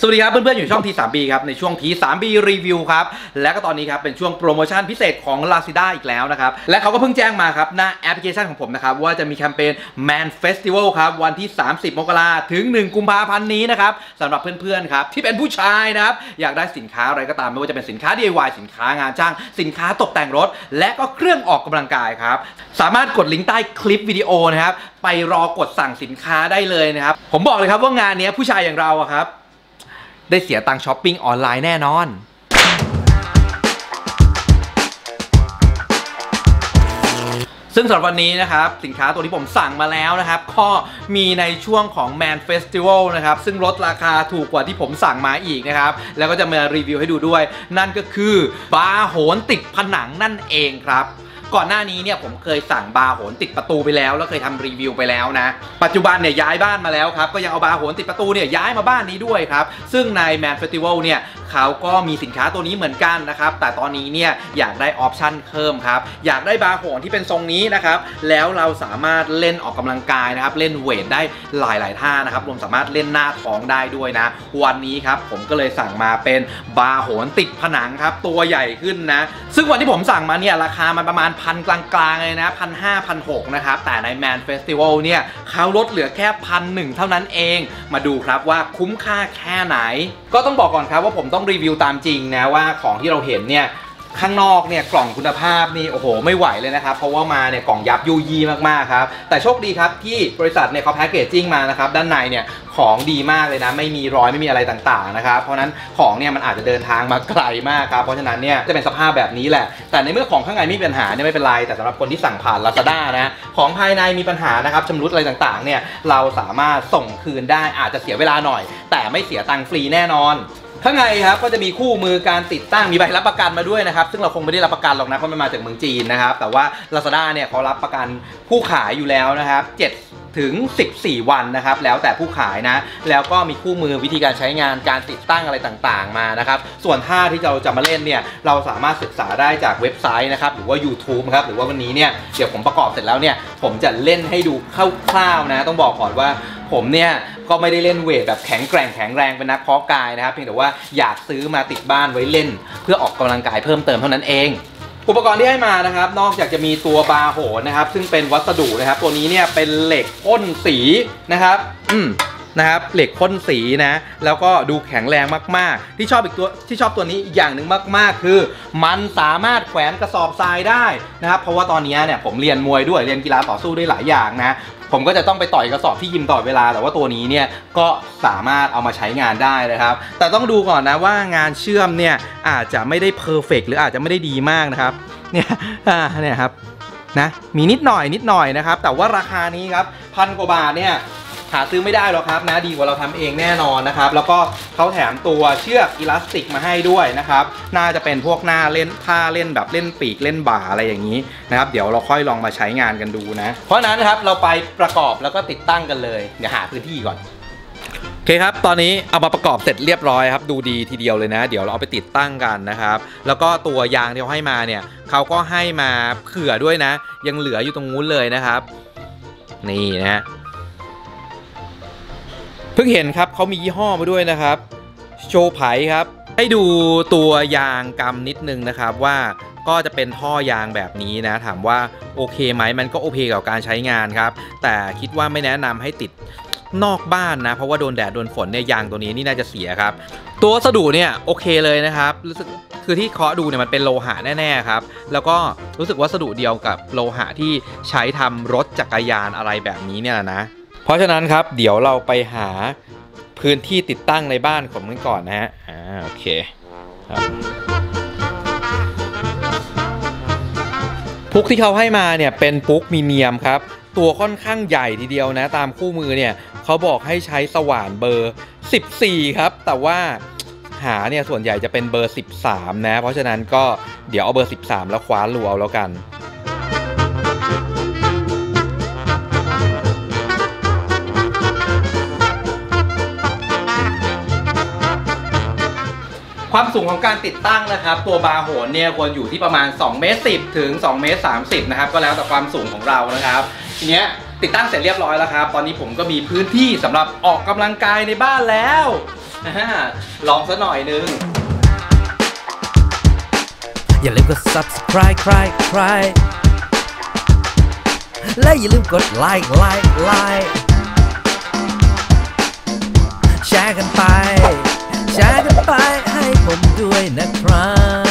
สวัสดีครับเพื่อนๆอยู่ช่อง T3B ครับในช่วง T3B รีวิวครับและก็ตอนนี้ครับเป็นช่วงโปรโมชั่นพิเศษของ Lazada อีกแล้วนะครับและเขาก็เพิ่งแจ้งมาครับหน้าแอปพลิเคชันของผมนะครับว่าจะมีแคมเปญ Man Festival ครับวันที่ 30 มกราถึง 1 กุมภาพันธ์นี้นะครับสำหรับเพื่อนๆครับที่เป็นผู้ชายนะครับอยากได้สินค้าอะไรก็ตามไม่ว่าจะเป็นสินค้า DIY สินค้างานจ้าง สินค้าตกแต่งรถ และก็เครื่องออกกำลังกายครับสามารถกดลิงก์ใต้คลิปวิดีโอนะครับไปรอกดสั่งสินค้าได้เลยนะครับผมบอกเลยครับว่างานนี้ผู้ชายอย่างเราครับ ได้เสียตังช้อปปิ้งออนไลน์แน่นอน ซึ่งสำหรับวันนี้นะครับ สินค้าตัวที่ผมสั่งมาแล้วนะครับ ก็มีในช่วงของ Man Festival นะครับ ซึ่งลดราคาถูกกว่าที่ผมสั่งมาอีกนะครับ แล้วก็จะมารีวิวให้ดูด้วย นั่นก็คือบาร์โหนติดผนังนั่นเองครับ ก่อนหน้านี้เนี่ยผมเคยสั่งบาร์โหนติดประตูไปแล้ว แล้วเคยทำรีวิวไปแล้วนะ ปัจจุบันเนี่ยย้ายบ้านมาแล้วครับ ก็ยังเอาบาร์โหนติดประตูเนี่ยย้ายมาบ้านนี้ด้วยครับ ซึ่งใน Man Festival เนี่ยเขาก็มีสินค้าตัวนี้เหมือนกันนะครับ แต่ตอนนี้เนี่ยอยากได้ option เพิ่มครับ อยากได้บาร์โหนที่เป็นทรงนี้นะครับ แล้วเราสามารถเล่นออกกำลังกายนะครับ เล่นเวทได้หลาย ๆ ท่านะครับ รวมสามารถเล่นหน้าท้องได้ด้วยนะ วันนี้ครับผมก็เลยสั่งมาเป็นบาร์โหนติดผนังครับ ตัวใหญ่ขึ้นนะ ซึ่งวันที่ผมสั่งมาเนี่ยราคามันประมาณพันกลาง ๆ เลยนะพันห้าพันหกนะครับ แต่ใน Man Festival เนี่ยเขาลดเหลือแค่พันหนึ่งเท่านั้นเอง มาดูครับว่าคุ้มค่าแค่ไหน ก็ต้องบอกก่อนครับว่าผมต้ององรีวิวตามจริงนะว่าของที่เราเห็นเนี่ยข้างนอกเนี่ยกล่องคุณภาพนี่โอ้โหไม่ไหวเลยนะครับ เพราะว่ามาเนี่ยกล่องยับยูยีมากๆครับ แต่โชคดีครับที่บริษัทเนี่ยเขาแพ็กเกจจิ้งมานะครับด้านในเนี่ยของดีมากเลยนะไม่มีรอยไม่มีอะไรต่างๆนะครับเพราะฉะนั้นของเนี่ยมันอาจจะเดินทางมาไกลมากครับเพราะฉะนั้นเนี่ยจะเป็นสภาพแบบนี้แหละ แต่ในเมื่อของข้างในไม่มีปัญหาเนี่ยไม่เป็นไรแต่สำหรับคนที่สั่งผ่าน Lazada นะของภายในมีปัญหานะครับชำรุดอะไรต่างๆเนี่ยเราสามารถส่งคืนได้อาจจะเสียเวลาหน่อย แต่ไม่เสียตังค์ฟรีแน่นอน ข้างในครับก็จะมีคู่มือการติดตั้งมีใบรับประกันมาด้วยนะครับ ซึ่งเราคงไม่ได้รับประกันหรอกนะเพราะมันมาจากเมืองจีนนะครับ แต่ว่า Lazada เนี่ยเขารับประกันผู้ขายอยู่แล้วนะครับ7ถึง 14 วันนะครับ แล้วแต่ผู้ขายนะ แล้วก็มีคู่มือวิธีการใช้งานการติดตั้งอะไรต่างๆมานะครับ ส่วนท่าที่เราจะมาเล่นเนี่ยเราสามารถศึกษาได้จากเว็บไซต์นะครับ หรือว่า YouTube ครับหรือว่าวันนี้เนี่ยเดี๋ยวผมประกอบเสร็จแล้วเนี่ยผมจะเล่นให้ดูคร่าวๆนะ ต้องบอกก่อนว่า ผมเนี่ยก็ไม่ได้เล่นเวทแบบแข็งแกร่งแข็งแรงเป็นนักเพาะกายนะครับเพียงแต่ว่าอยากซื้อมาติดบ้านไว้เล่น เพื่อออกกำลังกายเพิ่มเติมเท่านั้นเองอุปกรณ์ที่ให้มานะครับ นอกจากจะมีตัวบาร์โหนนะครับ ซึ่งเป็นวัสดุนะครับ ตัวนี้เนี่ยเป็นเหล็กพ่นสีนะครับ อืม นะครับเหล็กพ่นสีนะแล้วก็ดูแข็งแรงมากๆ ที่ชอบอีกตัวที่ชอบตัวนี้อีกอย่างหนึ่งมากๆ คือ มันสามารถแขวนกระสอบทรายได้นะครับเพราะว่าตอนนี้เนี่ยผมเรียนมวยด้วยเรียนกีฬาต่อสู้ด้วยหลายอย่างนะผมก็จะต้องไปต่อยกระสอบที่ยิมตลอเวลา แต่ว่าตัวนี้เนี่ยก็สามารถเอามาใช้งานได้นะครับ แต่ต้องดูก่อนนะว่างานเชื่อมเนี่ยอาจจะไม่ได้ perfect หรืออาจจะไม่ได้ดีมากนะครับเนี่ยเนี่ยครับนะมีนิดหน่อยนิดหน่อยนะครับ แต่ว่าราคานี้ครับพันกว่าบาทเนี่ย หาซื้อไม่ได้หรอกครับนะดีกว่าเราทำเองแน่นอนนะครับ แล้วก็เขาแถมตัวเชือก elastic มาให้ด้วยนะครับ น่าจะเป็นพวกหน้าเล่นท่าเล่นแบบเล่นปีกเล่นบ่าอะไรอย่างนี้นะครับเดี๋ยวเราค่อยลองมาใช้งานกันดูนะ เพราะนั้นครับเราไปประกอบแล้วก็ติดตั้งกันเลย เดี๋ยวหาพื้นที่ก่อนโอเคครับ ตอนนี้เอามาประกอบเสร็จเรียบร้อยครับ ดูดีทีเดียวเลยนะ เดี๋ยวเราเอาไปติดตั้งกันนะครับ แล้วก็ตัวยางที่เขาให้มาเนี่ยเขาก็ให้มาเผื่อด้วยนะ ยังเหลืออยู่ตรงนู้นเลยนะครับ นี่นะ พิ่งเห็นครับเขามียี่ห้อมาด้วยนะครับ โชว์ไผครับ ให้ดูตัวยางกำนิดนึงนะครับว่าก็จะเป็นท่อยางแบบนี้นะ ถามว่าโอเคไหมมันก็โอเคกับการใช้งานครับ แต่คิดว่าไม่แนะนำให้ติดนอกบ้านนะ เพราะว่าโดนแดดโดนฝนเนี่ยยางตัวนี้นี่น่าจะเสียครับ ตัวสดุเนี่ยโอเคเลยนะครับรู้สึกคือที่เคาะดูเนี่ยมันเป็นโลหะแน่ๆครับ แล้วก็รู้สึกวัสดุเดียวกับโลหะที่ใช้ทำรถจักรยานอะไรแบบนี้เนี่ยนะ เพราะฉะนั้นครับเดี๋ยวเราไปหาพื้นที่ติดตั้งในบ้านของมันก่อนนะฮะอ่าโอเคครับพุกที่เขาให้มาเนี่ยเป็นปุกมีเนียมครับ ตัวค่อนข้างใหญ่ทีเดียวนะ ตามคู่มือเนี่ยเขาบอกให้ใช้สว่านเบอร์ 14 ครับ แต่ว่าหาเนี่ยส่วนใหญ่จะเป็นเบอร์ 13 นะ เพราะฉะนั้นก็เดี๋ยวเอาเบอร์ 13 แล้วคว้ารูเอาแล้วกัน ความสูงของการติดตั้งนะครับ ตัวบาร์โหนเนี่ยควรอยู่ที่ประมาณ2เมตร10 ถึง2เมตร30 นะครับ ก็แล้วแต่ความสูงของเรานะครับ ทีเนี้ยติดตั้งเสร็จเรียบร้อยแล้วครับ ตอนนี้ผมก็มีพื้นที่สำหรับออกกำลังกายในบ้านแล้วลองซะหน่อยนึง อย่าลืมกด subscribe ใครใครและอย่าลืมกด like ไลค์ไลค์แชร์กันไปแชร์กัน ผมด้วยนะครับ